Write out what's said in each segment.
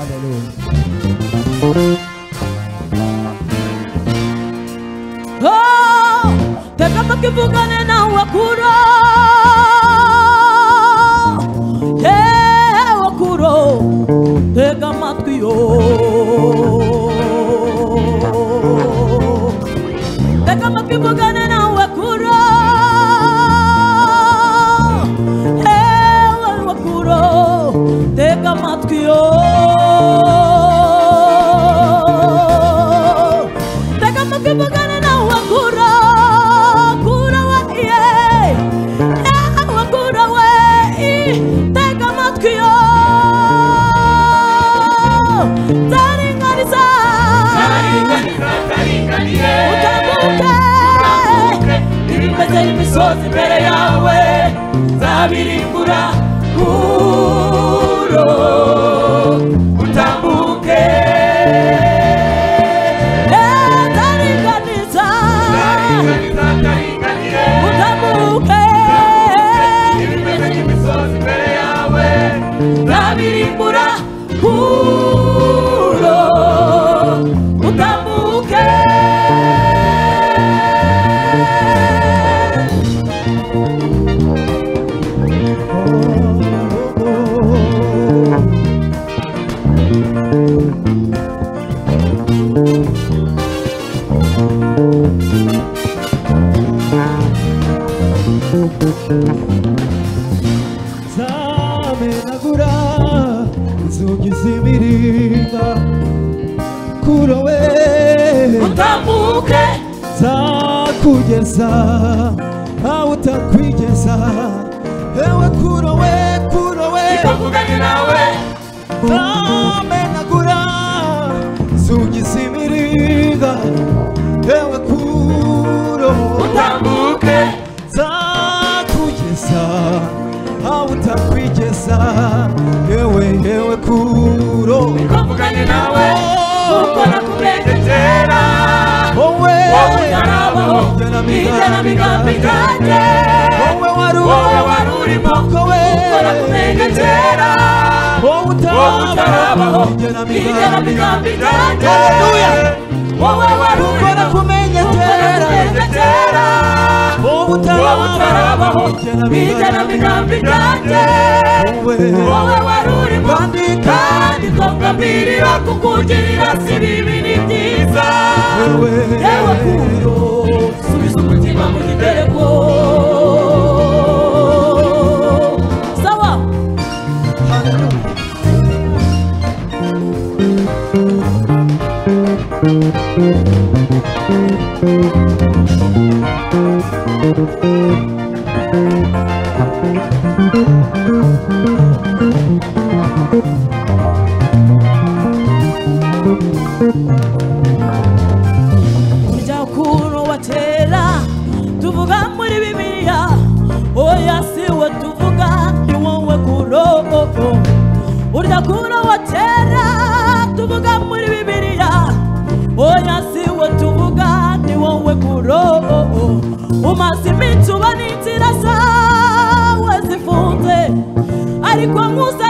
Aleluia. Oh, que bakivugane nawe wakuro é Hey é wakuro pega matwi yo teka bakivugane imisozi imbere yawe zabirimbura kuro utambuke. Zaringaniza utambuke. Zabirimbura kuro zamenagura inzugi z'imiringa kurowe utambuke. zakugeza aho utakwigeza ewe kurowe kurowe. Ikavuganye nawe. Zamenagura inzugi z'imiringa ewe kuro abaho hirya na wowe wowe bibi ni byiza subiza umutima mu ubona inzira zawe zifunze ariko nkuzaniye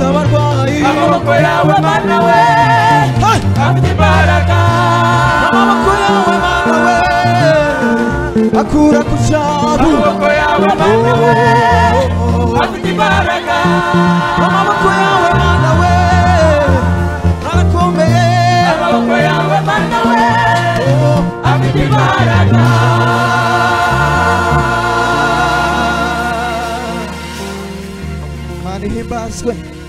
gukiza abarwayi amaboko yawe mana we afite imbaraga amaboko yawe mana we akura ku cyaro amaboko yawe mana we afite imbaraga amaboko yawe mana we arakomeye amaboko yawe mana we afite imbaraga Hibas, güey.